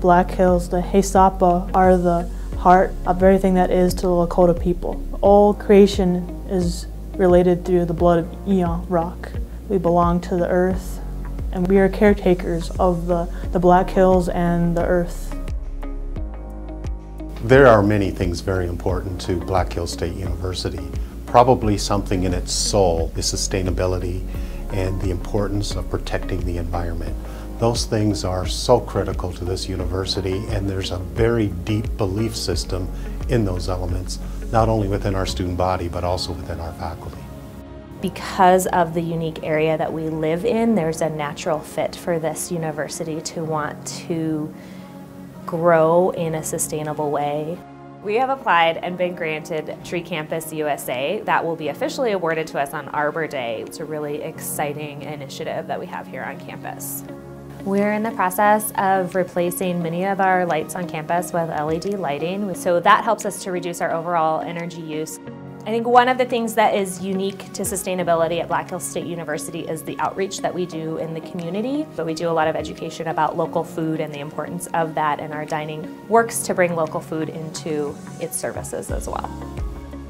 Black Hills, the Haisapa, are the heart of everything that is to the Lakota people. All creation is related through the blood of Eon Rock. We belong to the earth, and we are caretakers of the, the Black Hills and the earth. There are many things very important to Black Hills State University. Probably something in its soul is sustainability and the importance of protecting the environment. Those things are so critical to this university and there's a very deep belief system in those elements, not only within our student body but also within our faculty. Because of the unique area that we live in, there's a natural fit for this university to want to grow in a sustainable way. We have applied and been granted Tree Campus USA. That will be officially awarded to us on Arbor Day. It's a really exciting initiative that we have here on campus. We're in the process of replacing many of our lights on campus with LED lighting, so that helps us to reduce our overall energy use. I think one of the things that is unique to sustainability at Black Hills State University is the outreach that we do in the community. But we do a lot of education about local food and the importance of that, and our dining works to bring local food into its services as well.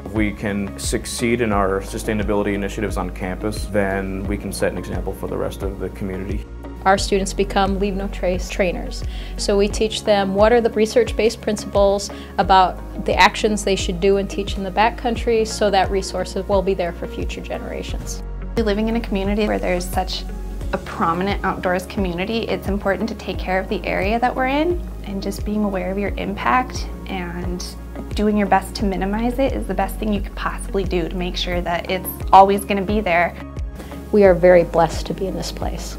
If we can succeed in our sustainability initiatives on campus, then we can set an example for the rest of the community our students become Leave No Trace trainers. So we teach them what are the research-based principles about the actions they should do and teach in the backcountry so that resources will be there for future generations. Living in a community where there's such a prominent outdoors community, it's important to take care of the area that we're in and just being aware of your impact and doing your best to minimize it is the best thing you could possibly do to make sure that it's always going to be there. We are very blessed to be in this place.